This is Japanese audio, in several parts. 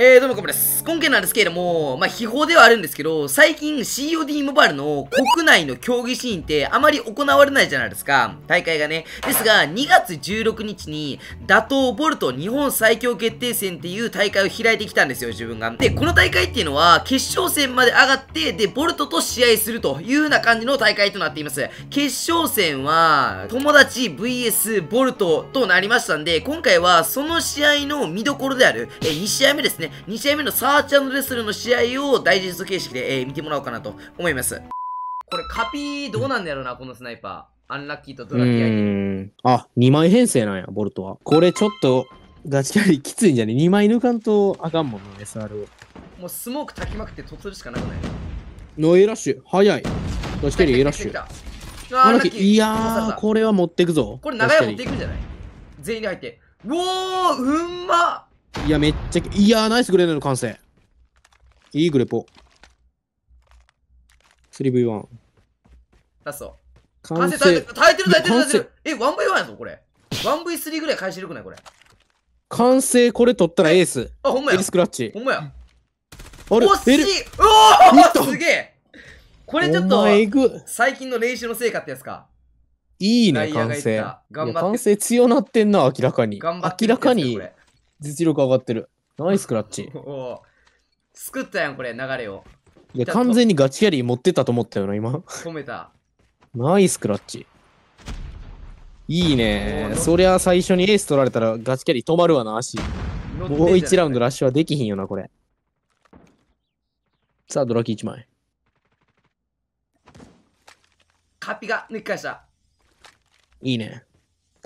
えー、どうもこむです。今回なんですけれども、まあ、秘宝ではあるんですけど、最近 COD モバイルの国内の競技シーンってあまり行われないじゃないですか。大会がね。ですが、2月16日に、打倒ボルト日本最強決定戦っていう大会を開いてきたんですよ、自分が。で、この大会っていうのは、決勝戦まで上がって、で、ボルトと試合するというような感じの大会となっています。決勝戦は、友達 VS ボルトとなりましたんで、今回はその試合の見どころである、え2試合目ですね。2試合目のサーチレスルの試合をダイジェスト形式で、えー、見てもらおうかなと思います。これカピーどうなんだろうな、このスナイパー。アンラッキーとドラキー相手あ、2枚編成なんや、ボルトは。これちょっとガチキャリきついんじゃね ?2 枚抜かんとあかんもんね、SR を。もうスモーク炊きまくって突るしかなくない？の A ラッシュ、早い。ガチキャリ A ラッシュ。いやー、これは持ってくぞ。これ長い持っていくんじゃない？全員で入って。うおー、うんまいや、めっちゃ、いやナイスグレードの完成。いいグレポ。3V1。ラスト。完成耐えてる耐えてる耐えてるえ、1V1 やぞ、これ。1V3 ぐらい返しるくないこれ。完成これ取ったらエース。あ、ほんまや。エリスクラッチ。ほんまや。あれ惜しいおおすげえこれちょっと、最近の練習の成果ってやつか。いいね、完成。完成強なってんな、明らかに。明らかに。実力上がってる。ナイスクラッチ。お作ったやん、これ、流れを。いや、完全にガチキャリー持ってたと思ったよな、今。褒めた。ナイスクラッチ。いいね。そりゃ最初にエース取られたらガチキャリー止まるわな、足。もう1ラウンドラッシュはできひんよな、これ。さあ、ドラキ1枚。カピが抜き返した。いいね。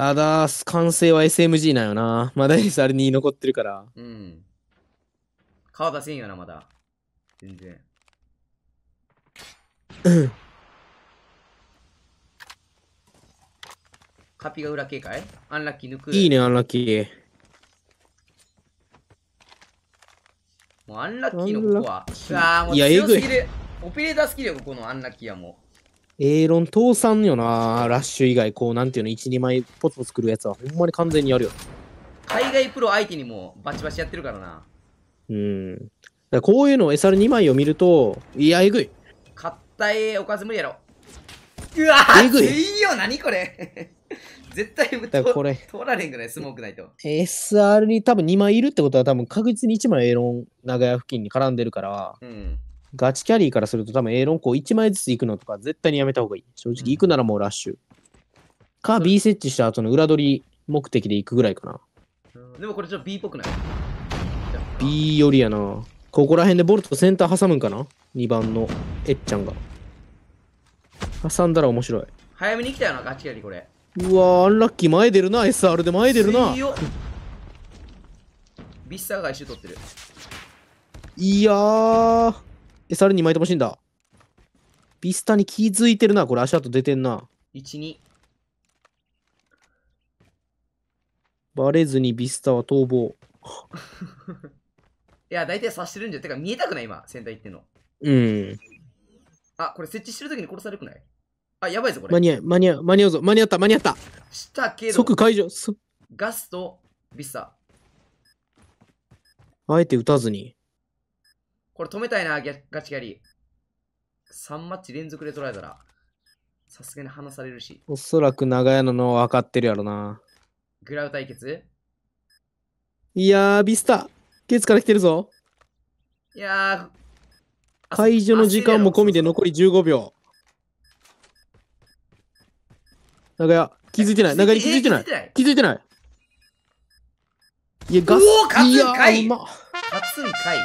ただ、完成は SMG なんよな。まだ SR に残ってるから。うん。顔出せんよな、まだ。全然。カピが裏系かい？アンラッキー抜く。いいね、アンラッキー。もうアンラッキーのここは。ああ、もう強すぎる。オペレーター好きだよ、ここのアンラッキーはもう。エーロン倒産よな、ラッシュ以外、こう、なんていうの、1、2枚ポツポツくるやつは、ほんまに完全にやるよ。海外プロ相手にもバチバチやってるからな。うん。だこういうの SR2 枚を見ると、いや、えぐい。買ったえおかず無理やろ。うわえぐい。いいよ、何これ。絶対だこれ通られんぐらい？スモークないと。SR に多分2枚いるってことは多分確実に1枚エーロン長屋付近に絡んでるから、うん、ガチキャリーからすると多分 A ロンコ1枚ずつ行くのとか絶対にやめた方がいい。正直行くならもうラッシュ。か B 設置した後の裏取り目的で行くぐらいかな。でもこれちょっと B っぽくない ?B よりやな。ここら辺でボルトセンター挟むんかな ?2 番のえっちゃんが。挟んだら面白い。早めに来たよな、ガチキャリーこれ。うわアンラッキー前出るな、SR で前出るな。ビッサーが一周取ってる。いやー。SR 2枚とも死んだ。ビスタに気づいてるな。これ足跡出てんな。1、2。バレずにビスタは逃亡。いや、大体察してるんじゃ。てか見えたくない今、センター行ってんの。うん。あ、これ設置してるときに殺されるくない？あ、やばいぞ、これ。間に合う、間に合う、間に合うぞ。間に合った、間に合った。したけど。即解除。ガスとビスタ。あえて撃たずに。これ止めたいな、ガチギャリー。3マッチ連続で取られたら、さすがに離されるし。おそらく長屋のの分かってるやろな。グラウ対決？いやー、ビスタ、ケツから来てるぞ。いやー、解除の時間も込みで残り15秒。長屋、気づいてない？長屋に気づいてない？気づいてない。いや、ガス。おお、勝つんかい、ま、勝つんかい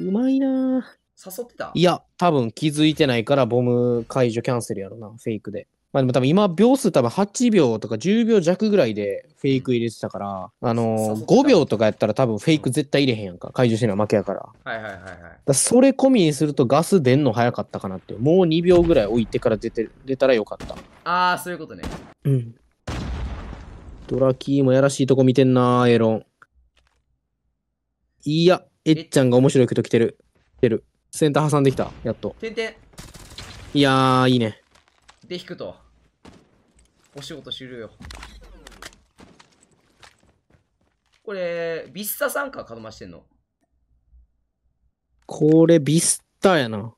うまいな誘ってた？いや、多分気づいてないからボム解除キャンセルやろな、フェイクで。まあでも多分今秒数多分8秒とか10秒弱ぐらいでフェイク入れてたから、あのー、5秒とかやったら多分フェイク絶対入れへんやんか。解除してるのは負けやから。はいはいはいはい。だそれ込みにするとガス出んの早かったかなって。もう2秒ぐらい置いてから出て出たらよかった。ああ、そういうことね。うん。ドラキーもやらしいとこ見てんな、エロン。いや、えっちゃんが面白いこと来てる。来てる。センター挟んできた。やっと。てんてん。いやー、いいね。で、引くと。お仕事終了よ。これ、ビッサさんか、かどましてんの？これビスタやな。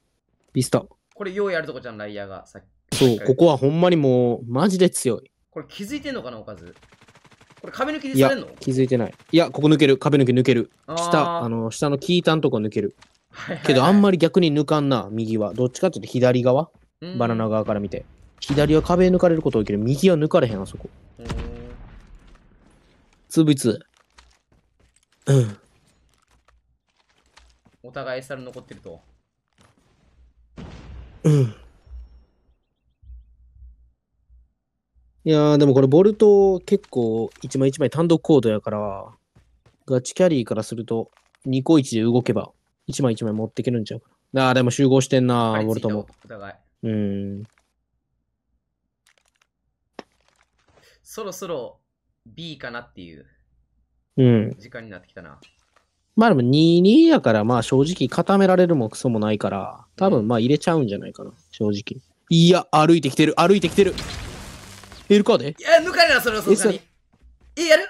ビスタ。これようやるとこじゃん、ライヤーが。さっきそう、ここはほんまにもう、マジで強い。これ気づいてんのかな、おかず？これ壁抜きでされんの？気づいてない。いや、ここ抜ける。壁抜き抜ける。下、あの、下のキータんとこ抜ける。けど、あんまり逆に抜かんな、右は。どっちかっていうと左側？バナナ側から見て。左は壁抜かれること多いけど、右は抜かれへん、あそこ。つぶいつ。うん。お互い SR 残ってると。うん。いやー、でもこれボルト結構一枚一枚単独コードやから、ガチキャリーからすると2個1で動けば一枚一枚持っていけるんちゃうかな。あー、でも集合してんな、ボルトも。お互い。うん。そろそろ B かなっていう時間になってきたな。まあでも2-2やから、まあ正直固められるもクソもないから、多分まあ入れちゃうんじゃないかな、正直。いや、歩いてきてる、歩いてきてる。エルカーでいや、抜かれな、それはそんなに。え、やる？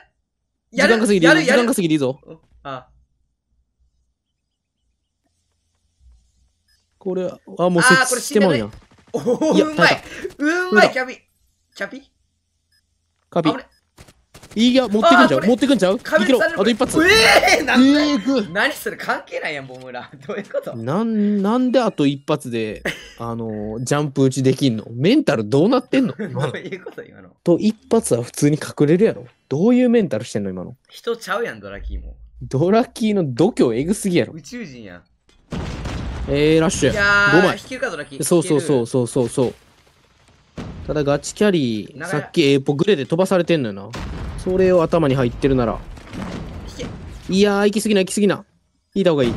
やる？時間稼ぎでいいぞ。時間稼ぎでいいぞ。あこれ、あ、もう設置してもんや。おお、うまい。うまい、キャピ。キャピカピ。いいや、持ってくんちゃう？持ってくんちゃう？いけろ。あと一発。えー、なんで、えー、何それ関係ないやん、ボムラ。どういうこと？なんなんであと一発で、あのジャンプ打ちできんの？メンタルどうなってんの？どういうこと今の？と一発は普通に隠れるやろ。どういうメンタルしてんの今の？人ちゃうやん、ドラキーも。ドラキーの度胸えぐすぎやろ。宇宙人やん。えー、ラッシュや。いやー、5枚。引けるか、ドラキー。そうそうそうそうそうそう。ただガチキャリー、さっきエーポグレで飛ばされてんのよな。それを頭に入ってるなら。いやー、行き過ぎな、行き過ぎな。引いた方がいい。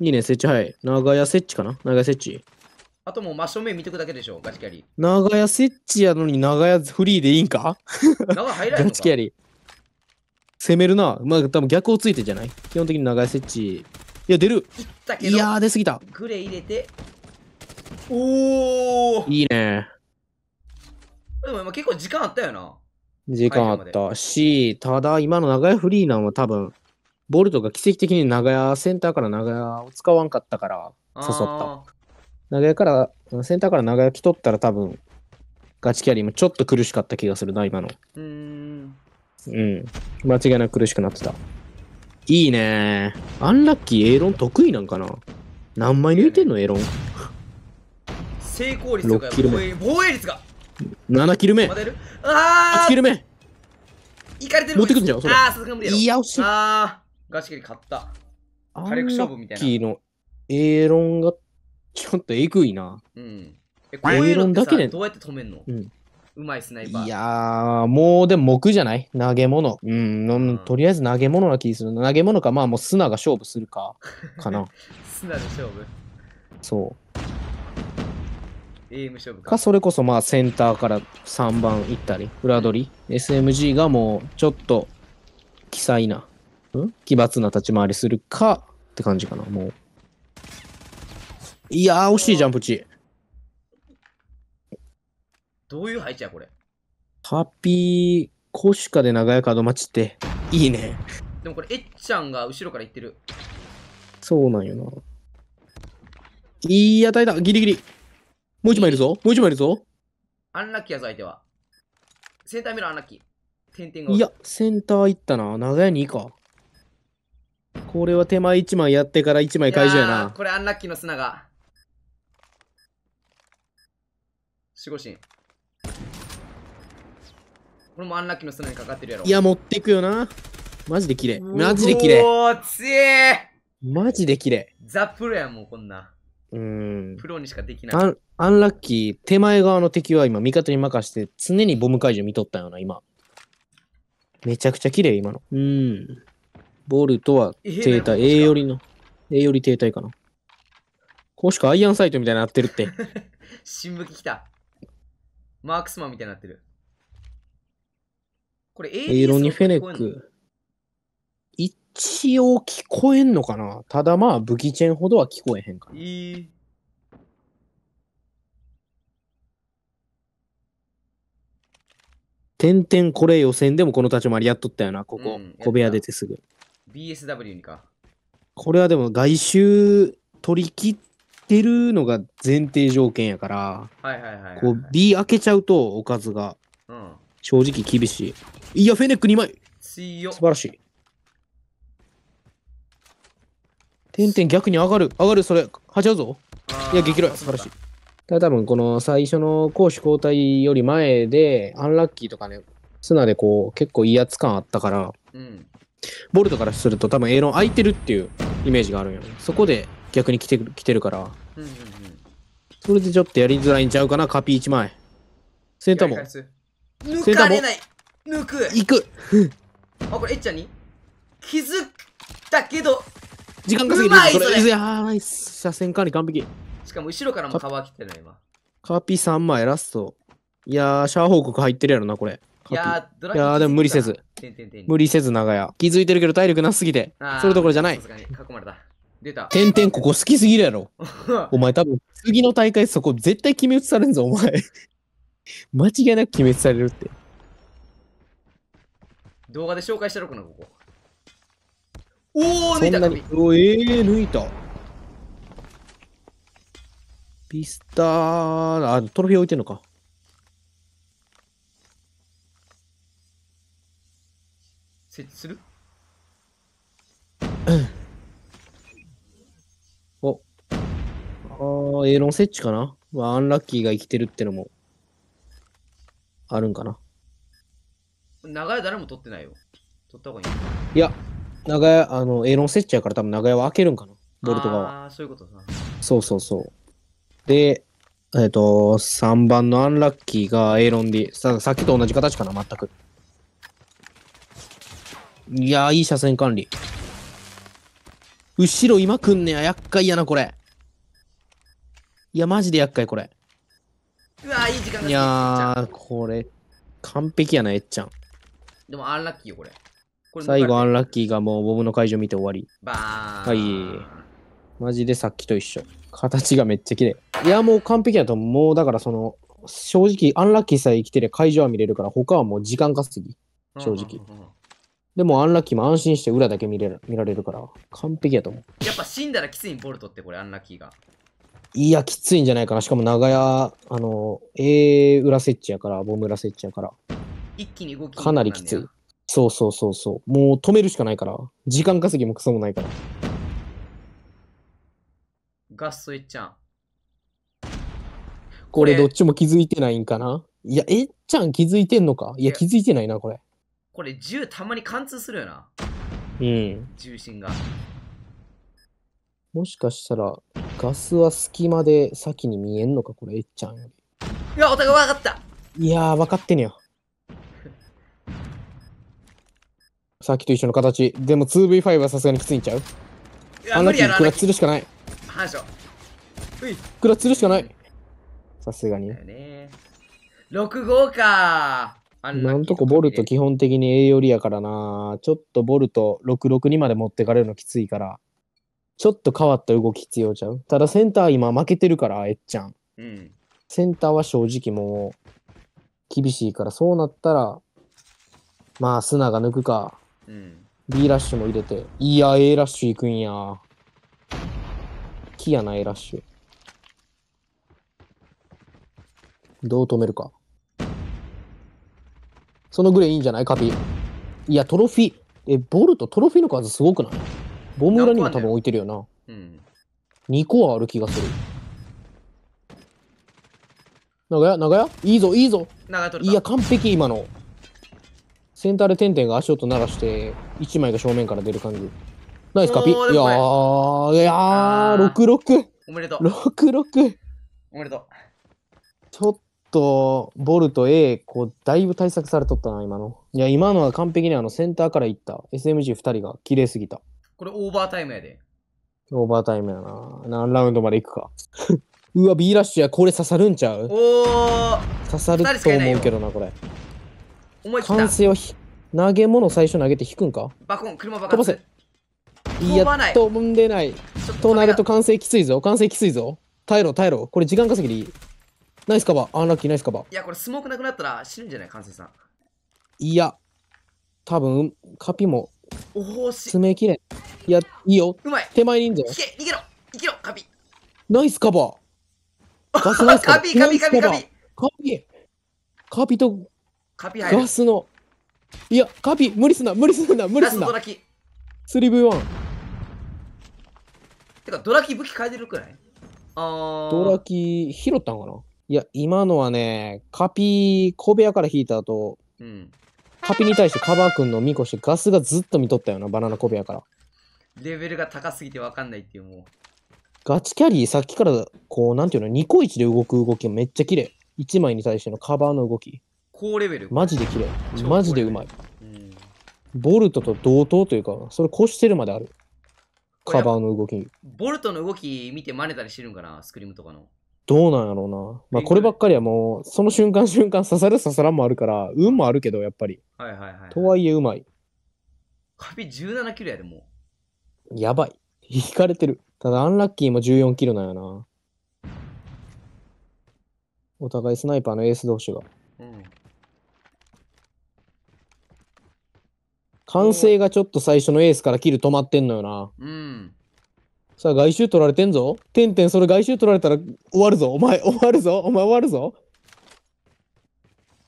いいね、設置早い。長屋設置かな？長屋設置。あともう真正面見てくだけでしょ、ガチキャリー。長屋設置やのに長屋フリーでいいんか？長入らガチキャリー。攻めるな。まあ多分逆をついてじゃない？基本的に長屋設置。いや、出る。いやー、出すぎた。グレー入れて。おーいいね。でも結構時間あったよな。時間あったし、ただ今の長屋フリーなのは多分、ボルトが奇跡的に長屋、センターから長屋を使わんかったから誘った。長屋から、センターから長屋来とったら多分、ガチキャリーもちょっと苦しかった気がするな、今の。うん。うん。間違いなく苦しくなってた。いいねアンラッキー、エーロン得意なんかな？何枚抜いてんの、エーロン？成功率が防衛率が7キル目。ああ !8 キル目。いかれてる持ってくんじゃん、それ。ああ、さすが無理。いや、惜しい。ああ、ガチキリ勝った。火力勝負みたいな。キーのエーロンがちょっとえぐいな。うん。え、こういうのってさどうやって止めんの？うん。うまいスナイパー。いやー、もうでも木じゃない？投げ物。うん、うん、とりあえず投げ物な気する。投げ物か、まあもう砂が勝負するか、かな。砂で勝負そう。エイム勝負か。か、それこそまあセンターから3番行ったり、裏取り、SMG がもうちょっと奇才な、ん？奇抜な立ち回りするかって感じかな、もう。いやー、惜しいジャンプ値。どういう配置や、これ？ハッピー、コシカで長屋角待ちって、いいね。でもこれ、えっちゃんが後ろから行ってる。そうなんよな。いい当たりだ、ギリギリ。もう一枚いるぞ。もう一枚いるぞ。アンラッキーやぞ、相手は。センター見ろ、アンラッキー。点々が。いや、センター行ったな。長屋にいいか。これは手前一枚やってから一枚解除やな。これアンラッキーの砂が。守護神。これもアンラッキーの砂にかかってるやろ。いや、持っていくよな。マジで綺麗。マジで綺麗。おー、強えマジで綺麗。ザ・プロやもうこんな。うん。プロにしかできない。アンラッキー、手前側の敵は今味方に任して常にボム解除見とったよな、今。めちゃくちゃ綺麗、今の。うん。ボルトは停滞、A よりの、A より停滞かな。こうしかアイアンサイトみたいになってるって。新武器来た。マークスマンみたいになってる。これ A イロニフェネック。一応聞こえんのかな？ただまあ武器チェーンほどは聞こえへんかな。えー点々これ予選でもこの立ち回りやっとったよな、ここ。うん、小部屋出てすぐ。BSW にか。これはでも外周取り切ってるのが前提条件やから、はいはいはい、はい。こう B 開けちゃうとおかずがうん。正直厳しい。いや、フェネック2枚強素晴らしい。点々逆に上がる。上がる、それ。はちゃうぞ。いや、激励。素晴らしい。ただ多分この最初の攻守交代より前で、アンラッキーとかね、砂でこう結構威圧感あったから、うん。ボルトからすると多分エロン空いてるっていうイメージがあるんよね。そこで逆に来て来てるから、うんうんうん。それでちょっとやりづらいんちゃうかな、カピ1枚。センターも抜かれない抜く行くあ、これ、えっちゃんに？気づいたけど、時間稼ぎうまいそれこれいやーナイス車線管理完璧。しかも後ろからもカバー切ってない今。カピ3枚ラスト。いやー、シャア報告入ってるやろな、これ。いやー、ドラいやーでも無理せず。てんてんてん無理せず長屋。気づいてるけど体力なさすぎて。それどころじゃない囲まれた。出た。点々ここ好きすぎるやろ。お前多分次の大会そこ絶対決め打ちされんぞ、お前。間違いなく決め打ちされるって。動画で紹介してろかな、ここ。おお、抜いた首そんなに。おえー、抜いた。ピスター、あ、トロフィー置いてんのか。設置する？お。あー、エーロン設置かな。まあ、アンラッキーが生きてるってのも、あるんかな。長屋誰も取ってないよ。取った方がいい。いや、長屋、あの、エーロン設置やから多分長屋は開けるんかな。ボルト側。ああ、そういうことさ。そうそうそう。で、えっ、と、3番のアンラッキーがエーロンで、ささっきと同じ形かな、全く。いやー、いい車線管理。後ろ今来んねや、厄介やな、これ。いや、マジで厄介、これ。うわー、いい時間がいやー、これ、完璧やな、えっちゃん。でもアンラッキーよ、これ。最後、アンラッー。キーがもうボブの会場見て終わり。バーン。はいマジでさっきと一緒。形がめっちゃ綺麗。いや、もう完璧やと思う。もうだからその、正直、アンラッキーさえ生きてりゃ会場は見れるから、他はもう時間稼ぎ。正直でもアンラッキーも安心して裏だけ見れる見られるから、完璧やと思う。やっぱ死んだらきついんボルトってこれアンラッキーが。いや、きついんじゃないかな。しかも長屋、あの、A 裏設置やから、ボム裏設置やから、一気に動きかなりきつい。そうそうそうそう。もう止めるしかないから、時間稼ぎもクソもないから。ガストいっちゃん。これどっちも気づいてないんかな？いや、えっちゃん気づいてんのか？いや、気づいてないな、これ。これ銃たまに貫通するよな。うん。重心が。もしかしたら、ガスは隙間で先に見えんのか、これ、えっちゃんよいや、お互い分かった。り。いやー、分かってんねや。さっきと一緒の形。でも 2V5 はさすがにきついんちゃう？いや、無理やろ、アクランラッキー。ッチするしかない。反射。うい。クラッチするしかない。さすがにだ。よね。6号か。アンラッキー今んとこボルト基本的に A 寄りやからな。ちょっとボルト662まで持ってかれるのきついから。ちょっと変わった動き必要ちゃう？ただセンター今負けてるから、えっちゃん。うん。センターは正直もう厳しいから、そうなったら、まあ、砂が抜くか、うん。B ラッシュも入れて、いや、A ラッシュ行くんや。木やな、A ラッシュ。どう止めるか。そのぐらいいいんじゃない？カピ。いや、トロフィー。え、ボルト、トロフィーの数すごくない？ボム裏にも多分置いてるよな。うん。2個はある気がする。長屋？長屋？いいぞ、いいぞ。いや、完璧、今の。センターで点々が足音鳴らして、1枚が正面から出る感じ。ナイスカピ。いやおーいやあーー、66。おめでとう。66。おめでとちょっと、ボルト A、こう、だいぶ対策されとったな、今の。いや、今のは完璧にあの、センターから行った SMG2 人が綺麗すぎた。う。これオーバータイムやで。オーバータイムやな。何ラウンドまで行くか。うわ、B ラッシュや、これ刺さるんちゃう？おー刺さると思うけどな、これ。思い切った完。成はひ投げ物最初投げて引くんか？バコン、車爆飛ばせ発。い飛ばないや、飛んでない。となると完成きついぞ。完成きついぞ。耐えろ、耐えろ。これ時間稼ぎでいい。ナイスカバー。アンラッキーナイスカバー。いや、これスモークなくなったら死ぬんじゃない？関西さん。いや、多分、カピもおおし爪切れ。いや、いいよ。うまい手前にいんぞい。け逃げろ生きろカビナイスカバー。ガスナイスカバー カビカビカビカビナイスカビ。カビとカビ入るガスの。いや、カビ、無理すんな、無理すんな、無理すんなラストド。ラキ 3V1。てかドラキ武器変えてるくらい？あードラキ拾ったんかな？いや、今のはね、カピ、小部屋から引いた後、うんカピに対してカバー君の見越してガスがずっと見とったよな、バナナ小部屋から。レベルが高すぎてわかんないっていうもうガチキャリー、さっきから、こう、なんていうの、ニコイチで動く動きめっちゃ綺麗。1枚に対してのカバーの動き。高レベルマジで綺麗。超マジでうまい。うんボルトと同等というか、それ越してるまである。カバーの動き。ボルトの動き見て真似たりしてるんかなスクリームとかのどうなんやろうな。まあ、こればっかりはもう、その瞬間瞬間刺さる刺さらんもあるから、運もあるけど、やっぱり。はいはいはい、はい、とはいえうまい。カビ17キロやでもやばい。引かれてる。ただ、アンラッキーも14キロなんやな。お互いスナイパーのエース同士が。ううん完成がちょっと最初のエースからキル止まってんのよな。うんさあ、外周取られてんぞ。てんてん、それ外周取られたら終わるぞ。お前、終わるぞ。お前終わるぞ。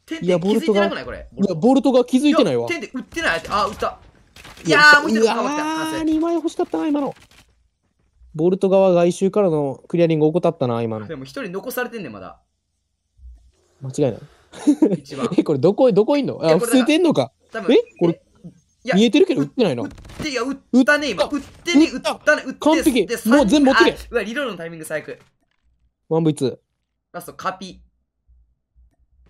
てんいやボルトがいや、ボルトが気づいてないわ。てんてん打ってないあ打ったいいやーもう一うわ人かわった完ー、成2枚欲しかったな、今の。ボルト側外周からのクリアリング怠ったな、今の。でも一人残されてんねんまだ間違いない。一番 え、これどこ、どこいんの？あ、伏せてんのか。えこれ、見えてるけど売ってないな打。っていや打ったね今打ってね打打ったね打って完璧でもう全部持ってけあうわリロードのタイミング最悪 1V2。ラストカピ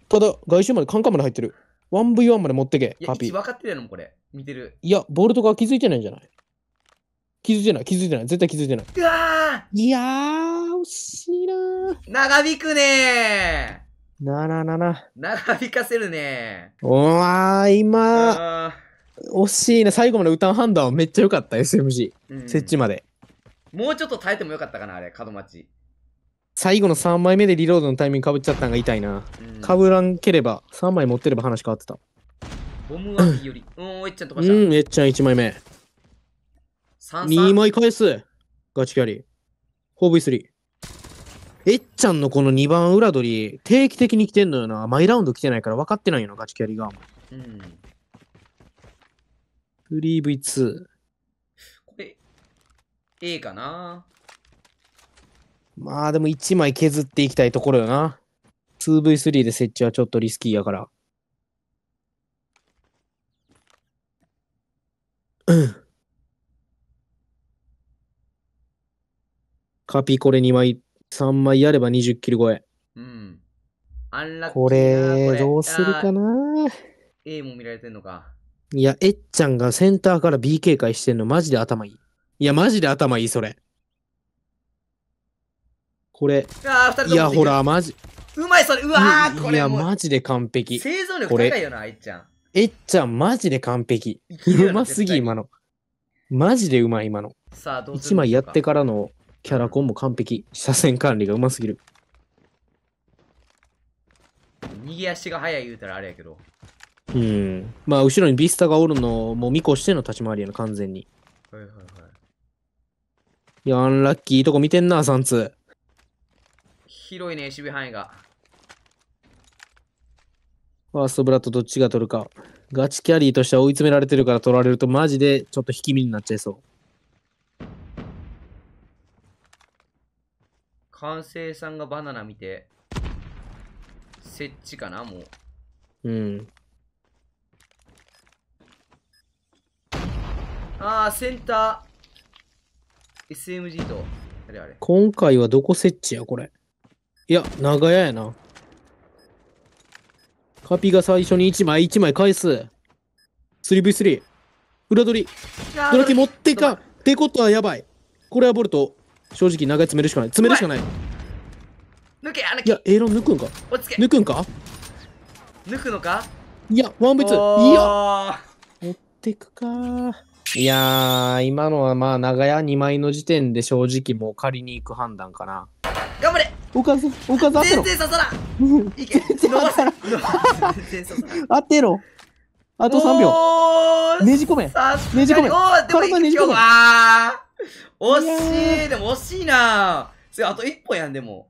ただ、外周までカンカンまで入ってる。1V1 まで持ってけ、いやパピ。分かってるやろこれ見てるいや、ボルトが気づいてないんじゃない？気づいてない、気づいてない。絶対気づいてない。うわいやー、惜しいなー。ー長引くねなななな。ー長引かせるねうわー、今、あ惜しいな。最後まで歌う判断はめっちゃ良かった、SMG。ーうん設置まで。もうちょっと耐えてもよかったかなあれ角待ち最後の3枚目でリロードのタイミングかぶっちゃったんが痛いな。うんかぶらんければ、3枚持ってれば話変わってた。ボムはよりうんおいっちゃん飛ばしたうん、めっちゃ1枚目。3 2 3枚返す。ガチキャリー。4V3。えっちゃんのこの2番裏取り、定期的に来てんのよな。毎ラウンド来てないから分かってないよな、ガチキャリーが。うん。3V2。これ、A かな？まあでも1枚削っていきたいところよな。2V3 で設置はちょっとリスキーやから。うん。カピこれ2枚、3枚やれば20キル超え。うん。これ、どうするかな？A も見られてんのか。いや、えっちゃんがセンターから B 警戒してんのマジで頭いい。いや、マジで頭いい、それ。これ、あ人いや、ほら、マジ。うまい、それ。うわー、こいや、れもう。マジで完璧。生存力これ高いよな、あいっちゃん。えっちゃん、マジで完璧。うますぎ、今の。マジでうまい、今の。さあ、どうす1る枚やってか。からのキャラコンも完璧。車線管理がうますぎる。逃げ足が速い言うたらあれやけど。うん。まあ、後ろにビスタがおるのもう見越しての立ち回りやな、完全に。はいはいはい。いや、アンラッキーいいとこ見てんな、3通。広いね、守備範囲が。ファーストブラッドどっちが取るか。ガチキャリーとしては追い詰められてるから取られるとマジでちょっと引き身になっちゃいそ完成さんがバナナ見て、設置かな、もう。う。うん。ああ、センター。SMG と、あれあれ。今回はどこ設置や、これ。いや、長屋やな。カピが最初に1枚1枚返す。3v3。裏取り。ドラキ持ってか。ってことはやばい。これはボルト。正直長い詰めるしかない。詰めるしかない。抜け、あのいや、エーロン抜くんか？落ち着け。抜くんか？抜くのか？いや、ワンブツ。いや、や持ってくかいやー、今のはまあ長屋2枚の時点で正直もう借りに行く判断かな。頑張れ。おかず、おかず当てろ。全然刺さらん。いけ全然当てろ。あと3秒。ねじ込め。ねじ込め。体ねじ込め。あー。惜しい。でも惜しいなそれあと1本やん、でも。